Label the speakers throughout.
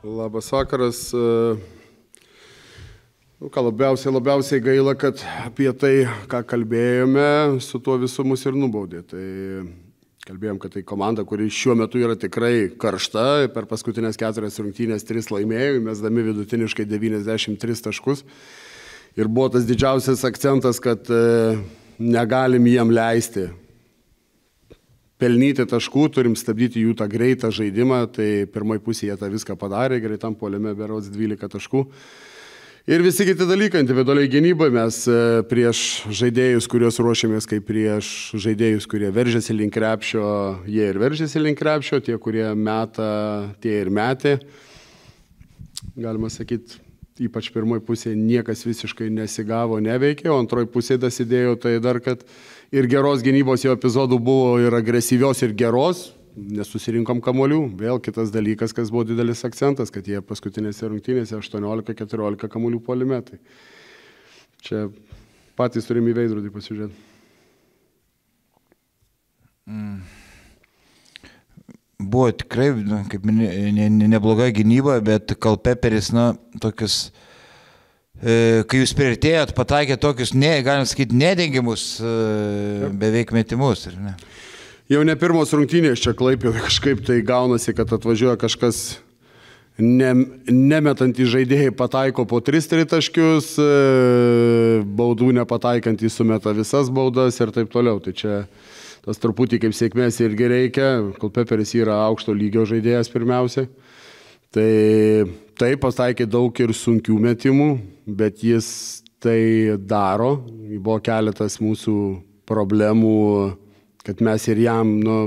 Speaker 1: Labas vakaras. Nu, ką labiausiai, labiausiai gaila, kad apie tai, ką kalbėjome, su tuo visu mus ir nubaudė. Tai kalbėjom, kad tai komanda, kuri šiuo metu yra tikrai karšta, per paskutinės keturias rungtynės tris laimėjo, mesdami vidutiniškai 93 taškus. Ir buvo tas didžiausias akcentas, kad e, negalim jiem leisti pelnyti taškų, turim stabdyti jų tą greitą žaidimą, tai pirmoji pusė jie tą viską padarė, greitam poliame berods 12 taškų. Ir visi kiti dalykai, individualiai gynybai mes e, prieš žaidėjus, kuriuos ruošiamės kaip prieš žaidėjus, kurie veržiasi link krepšio, jie ir veržiasi link krepšio, tie, kurie meta, tie ir metė. Galima sakyti, ypač pirmoji pusė niekas visiškai nesigavo, neveikė, o antroji pusė dasidėjo tai dar, kad ir geros gynybos jo epizodų buvo ir agresyvios, ir geros, nesusirinkom kamolių. Vėl kitas dalykas, kas buvo didelis akcentas, kad jie paskutinėse rungtynėse 18-14 kamolių polimetai. Čia patys turime į veidrodį pasižiūrėti.
Speaker 2: Buvo tikrai, kaip ne, ne, nebloga gynyba, bet Kalpeperis, na, tokius E, kai jūs prieartėjot, pataikė tokius, ne, galim sakyti, nedengiamus e, beveik metimus. Ne?
Speaker 1: Jau ne pirmos rungtynės čia klaipė, kažkaip tai gaunasi, kad atvažiuoja kažkas ne, nemetantys žaidėjai pataiko po 3 tritaškius, e, baudų nepataikantys sumeta visas baudas ir taip toliau. Tai čia tas truputį kaip sėkmės irgi reikia, kol Peperis yra aukšto lygio žaidėjas pirmiausiai. Tai taip pasakė daug ir sunkių metimų, bet jis tai daro. Buvo keletas mūsų problemų, kad mes ir jam nu,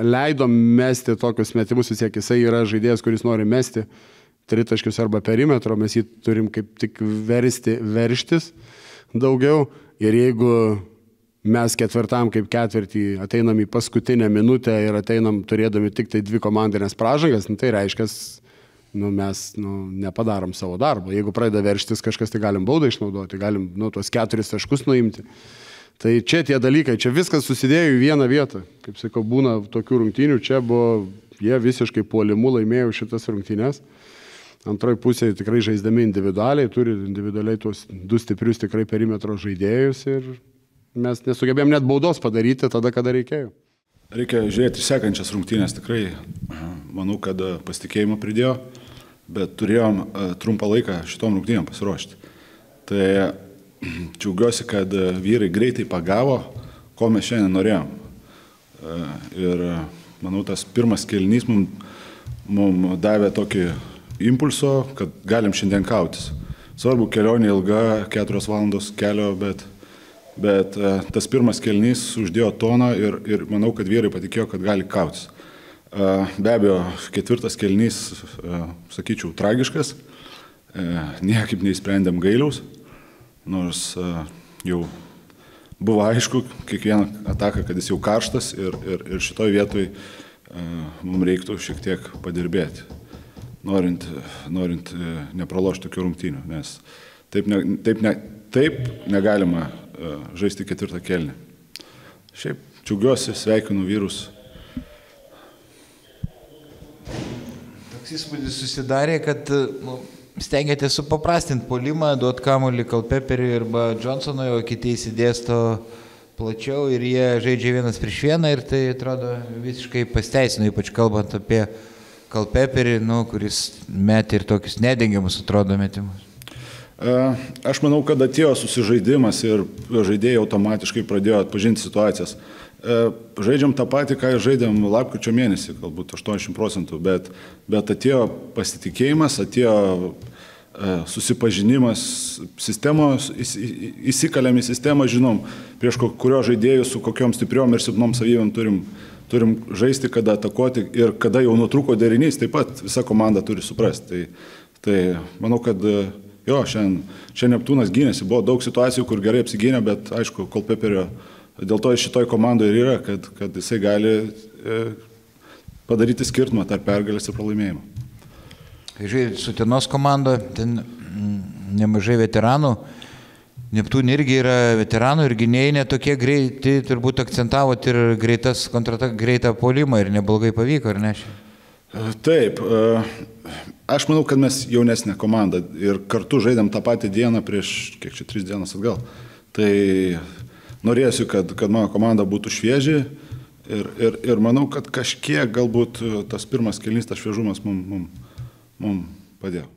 Speaker 1: leidom mesti tokius metimus, vis tiek jisai yra žaidėjas, kuris nori mesti tritaškius arba perimetro, mes jį turim kaip tik versti, verštis daugiau. Ir jeigu mes ketvirtam kaip ketvirtį ateinam į paskutinę minutę ir ateinam turėdami tik tai dvi komandinės pražangas, nu, tai reiškia, nu, mes nu, nepadarom savo darbo. Jeigu pradeda verštis kažkas, tai galim baudą išnaudoti, galim nu, tuos keturis taškus nuimti. Tai čia tie dalykai, čia viskas susidėjo į vieną vietą. Kaip sakau, būna tokių rungtynių, čia buvo, jie visiškai puolimu laimėjo šitas rungtynės. Antroji pusė tikrai žaisdami individualiai, turi individualiai tuos du stiprius tikrai perimetro žaidėjus ir mes nesugebėjom net baudos padaryti tada, kada reikėjo.
Speaker 3: Reikia žiūrėti sekančias rungtynės, tikrai manau, kad pasitikėjimo pridėjo bet turėjom e, trumpą laiką šitom rungtynėm pasiruošti. Tai džiaugiuosi, kad e, vyrai greitai pagavo, ko mes šiandien norėjom. E, ir manau, tas pirmas kelnys mums mum davė tokį impulso, kad galim šiandien kautis. Svarbu, kelionė ilga, keturios valandos kelio, bet, bet tas pirmas kelnys uždėjo toną ir, ir manau, kad vyrai patikėjo, kad gali kautis. Be abejo, ketvirtas kelnys, sakyčiau, tragiškas. Niekaip neįsprendėm gailiaus, nors jau buvo aišku, kiekvieną ataką, kad jis jau karštas ir, ir, ir šitoj vietoj mums reiktų šiek tiek padirbėti, norint, norint nepralošti tokių rungtynių, nes taip, ne, taip, ne, taip negalima žaisti ketvirtą kelnį. Šiaip džiaugiuosi, sveikinu vyrus
Speaker 2: toks įspūdis susidarė, kad nu, stengiatės supaprastinti polimą, duoti kamuolį Kalpeperiui arba Johnsonui, o kiti įsidėsto plačiau ir jie žaidžia vienas prieš vieną ir tai atrodo visiškai pasteisino, ypač kalbant apie Kalpeperį, nu, kuris met ir tokius nedengiamus atrodo metimus.
Speaker 3: E, aš manau, kad atėjo susižaidimas ir žaidėjai automatiškai pradėjo atpažinti situacijas. E, žaidžiam tą patį, ką žaidėm lapkričio mėnesį, galbūt 80 procentų, bet, bet atėjo pasitikėjimas, atėjo e, susipažinimas sistemos, įsikalėm į sistemą, žinom, prieš kurio žaidėjų su kokiom stipriom ir silpnom savybėm turim, turim žaisti, kada atakuoti ir kada jau nutruko derinys, taip pat visa komanda turi suprasti. Tai, tai manau, kad jo, šiandien, šiandien Neptūnas gynėsi, buvo daug situacijų, kur gerai apsigynė, bet aišku, kol Peperio Dėl to šitoj komandoje ir yra, kad, kad jisai gali e, padaryti skirtumą tarp pergalės ir pralaimėjimo.
Speaker 2: Žiūrėjau, Sutinos komanda, ten mm, nemažai veteranų. Neptūn irgi yra veteranų ir gynėjai netokie greiti, turbūt akcentavot ir greitas kontrata, greitą polimą ir neblogai pavyko, ar ne?
Speaker 3: Taip, e, aš manau, kad mes jaunesnė komanda ir kartu žaidėm tą patį dieną prieš, kiek čia, tris dienas atgal. Tai norėsiu, kad, kad mano komanda būtų švieži ir, ir, ir manau, kad kažkiek galbūt tas pirmas kelnys, tas šviežumas mums mum, mum padėjo.